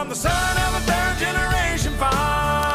I'm the son of a third generation farmer.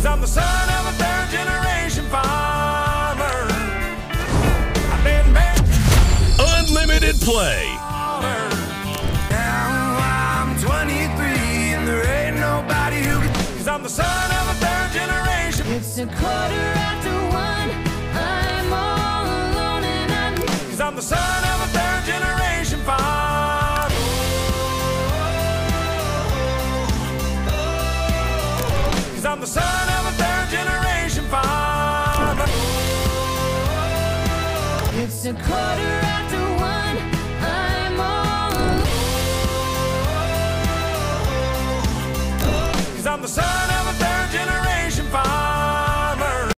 Cause I'm the son of a third generation farmer. I've been back unlimited play. Now I'm 23 and there ain't nobody who can. Cause I'm the son of a third generation. It's a quarter after the son of a third generation farmer. Cause I'm the son of a third generation farmer. It's a quarter after one. I'm all. Cause I'm the son